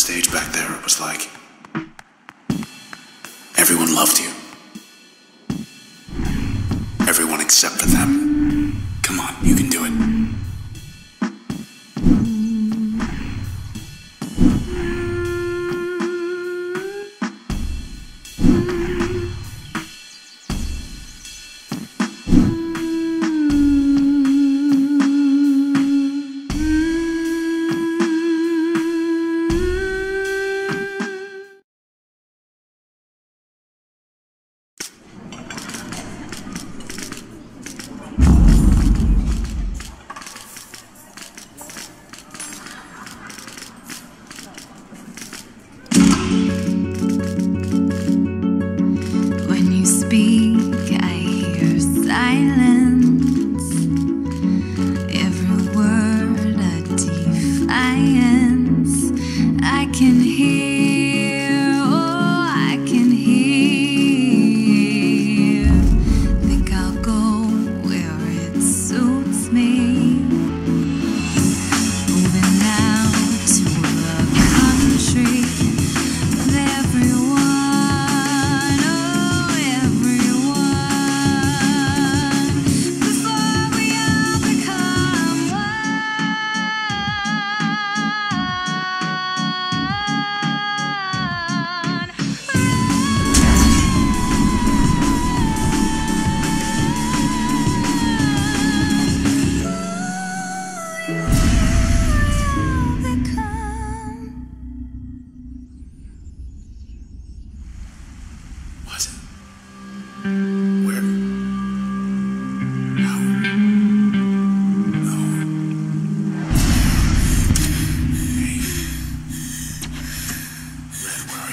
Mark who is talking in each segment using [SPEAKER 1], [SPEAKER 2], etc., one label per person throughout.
[SPEAKER 1] stage back there, it was like everyone loved you. Everyone except for them.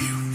[SPEAKER 1] you?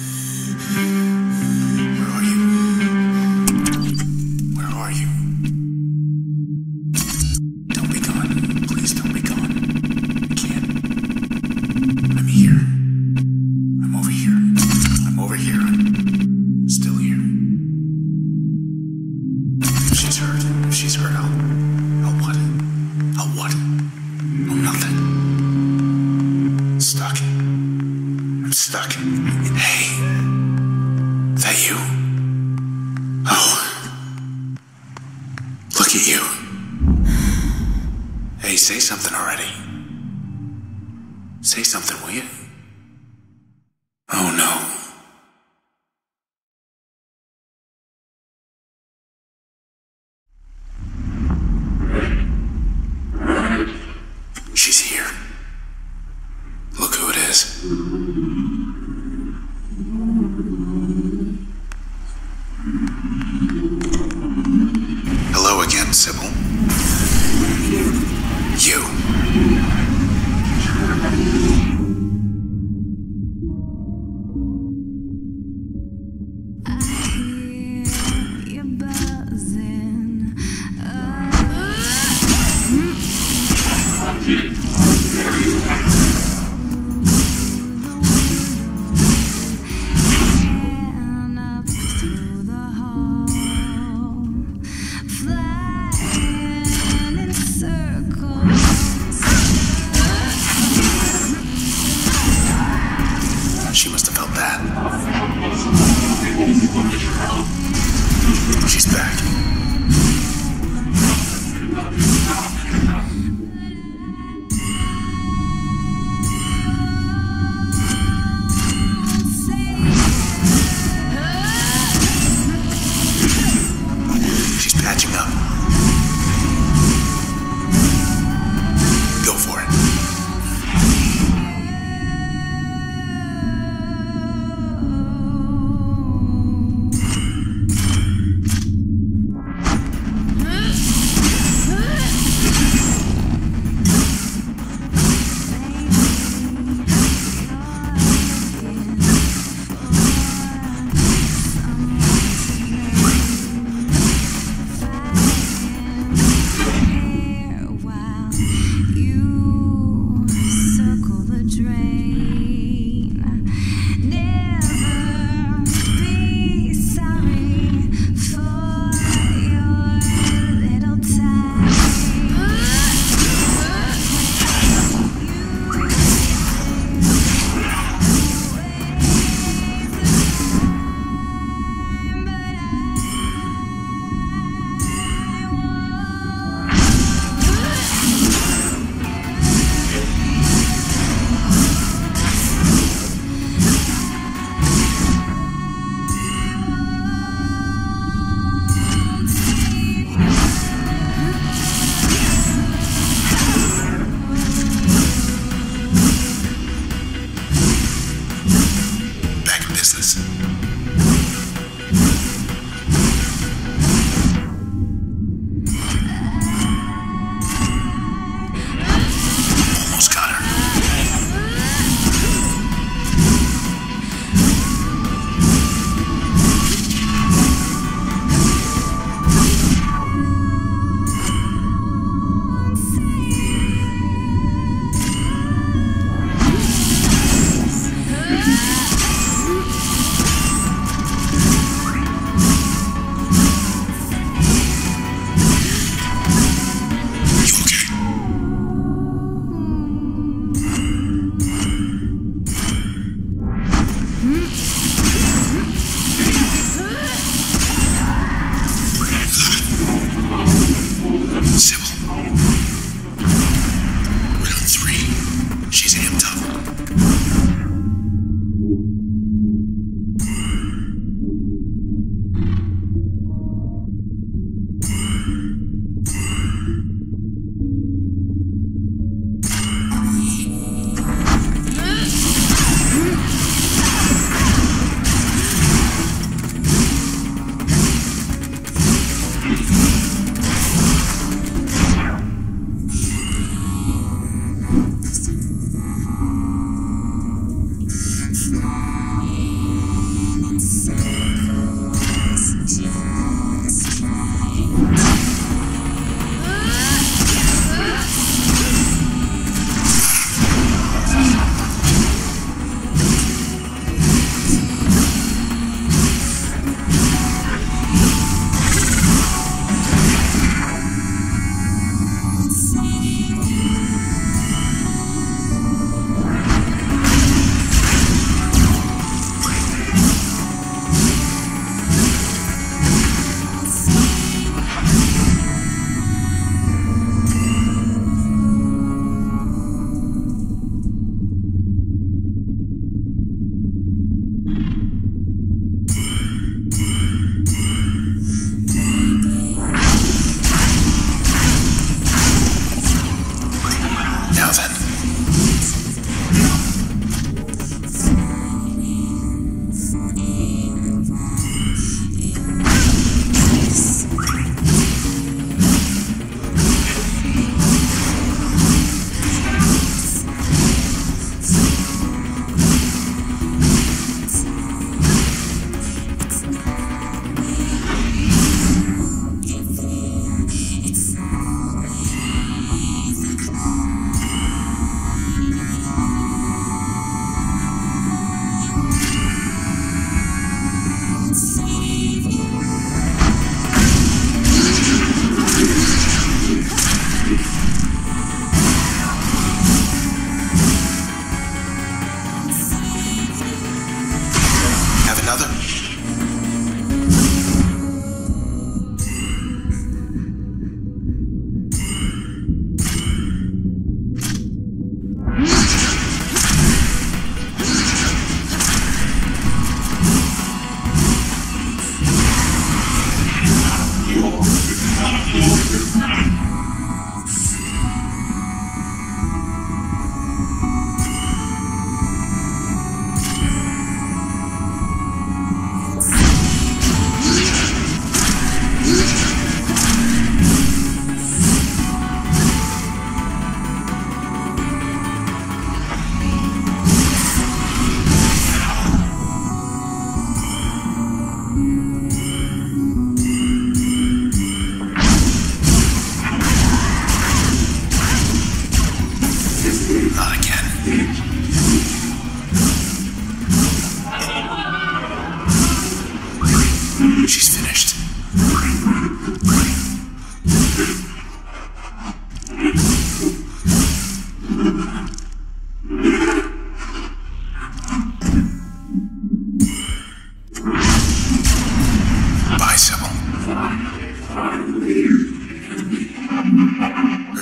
[SPEAKER 1] Or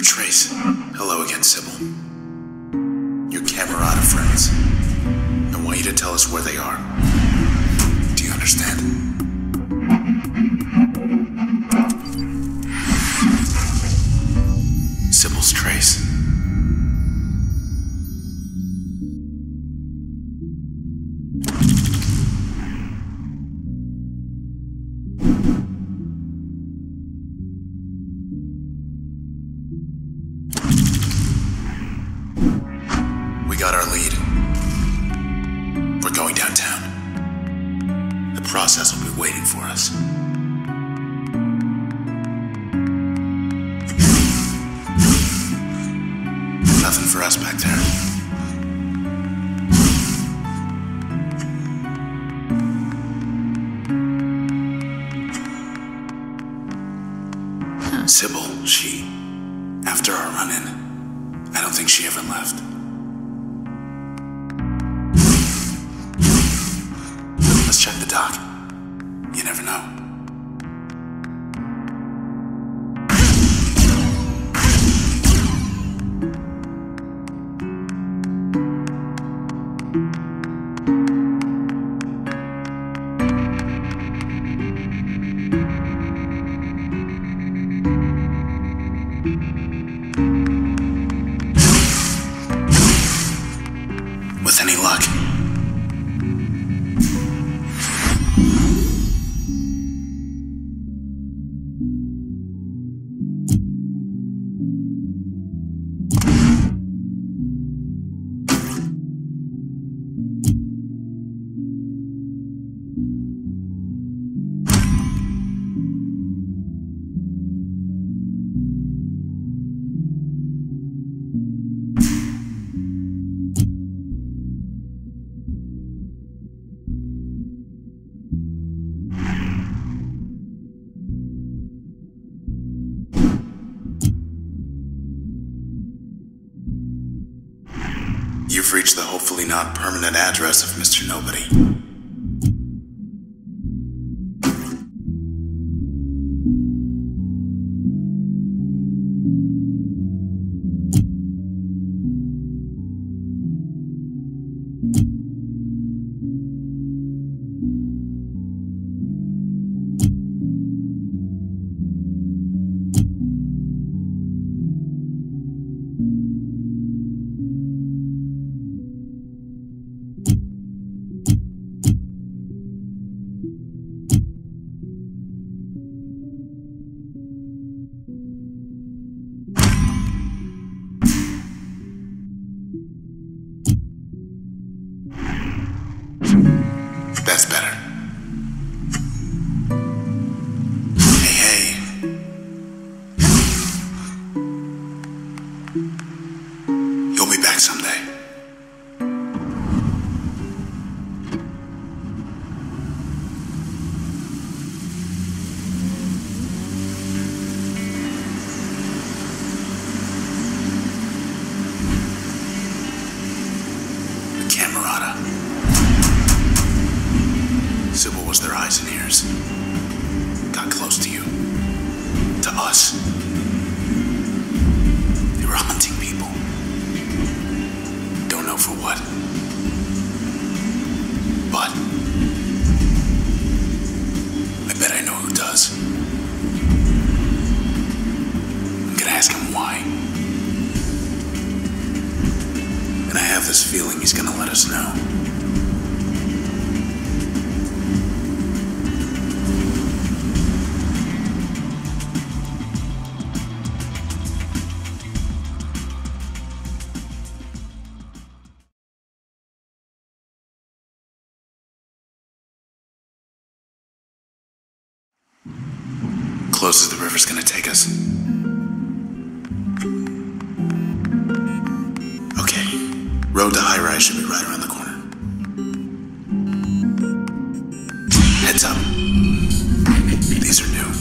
[SPEAKER 1] Trace. Hello again, Sybil. Your Camerata friends. I want you to tell us where they are. Do you understand? Sybil, she, after our run in, I don't think she ever left. Permanent address of Mr. Nobody. This feeling he's gonna let us know. Close as the river's gonna take us. Road to Highrise should be right around the corner. Heads up. These are new.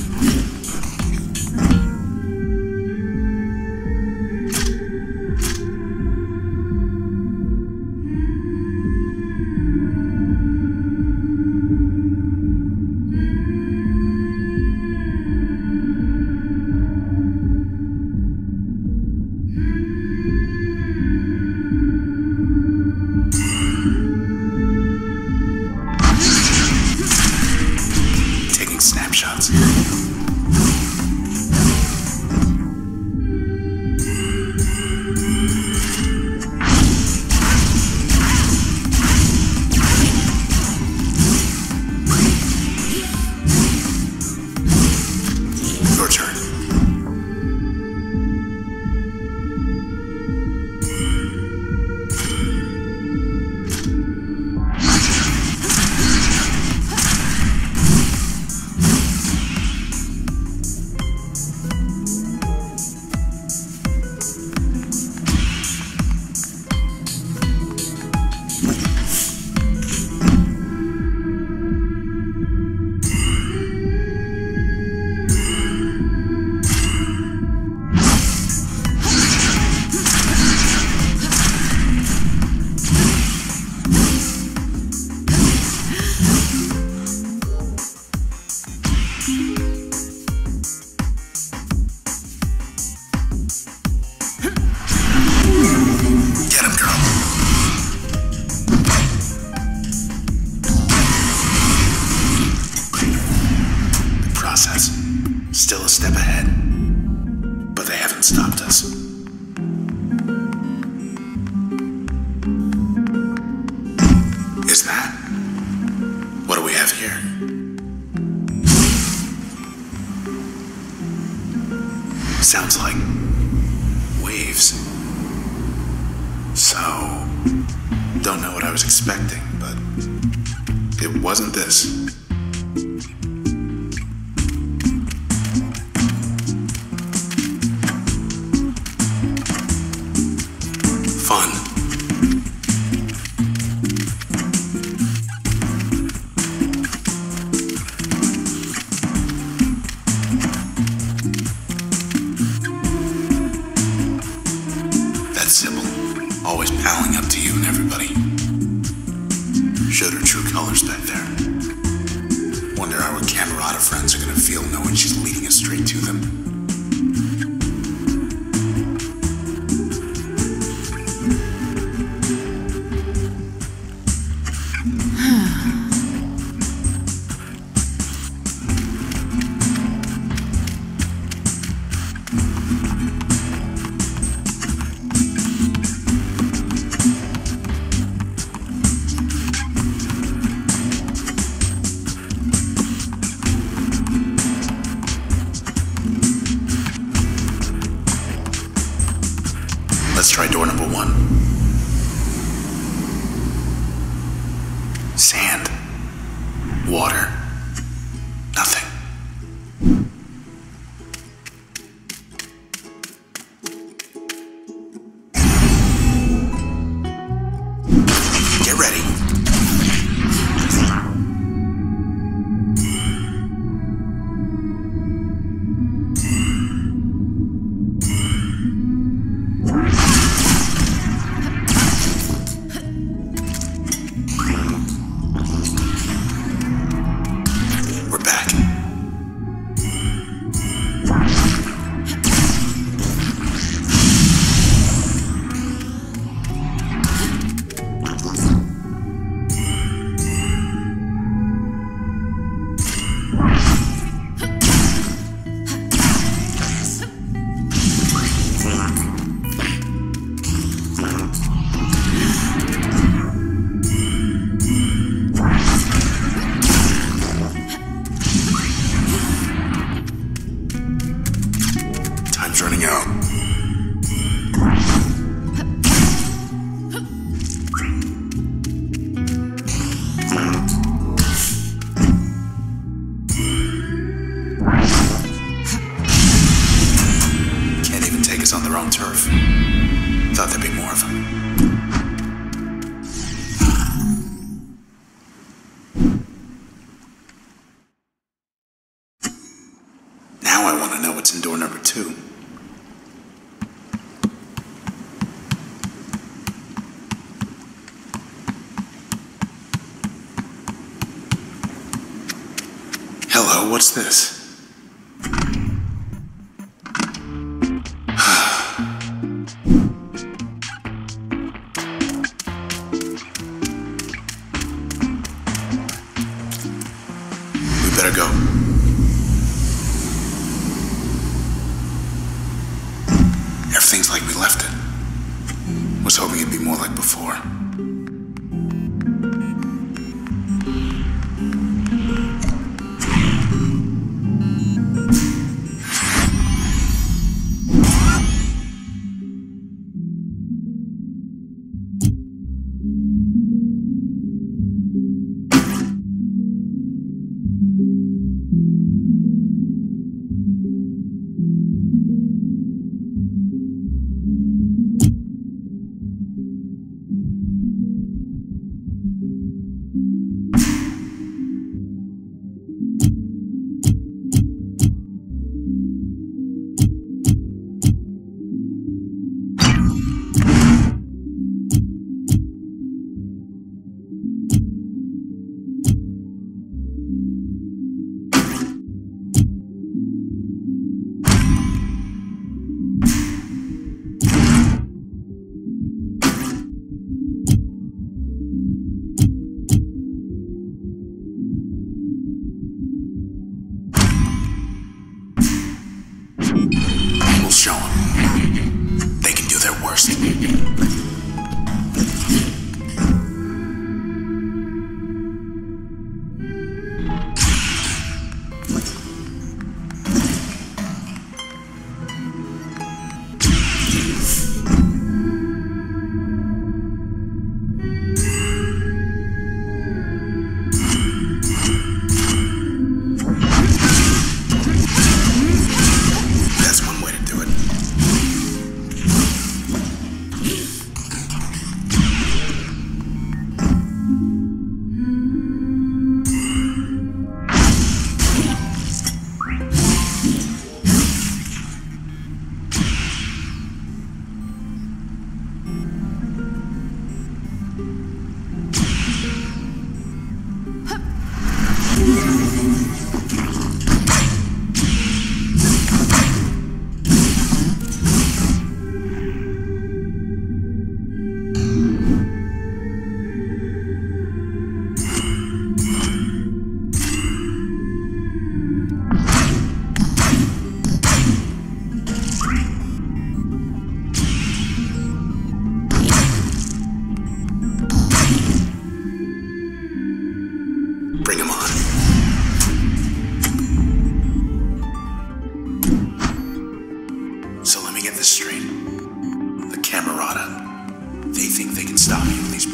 [SPEAKER 1] Let's try door number one. Sand. Water. What's this? better go. Everything's like we left it. Was hoping it'd be more like before.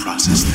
[SPEAKER 1] Process.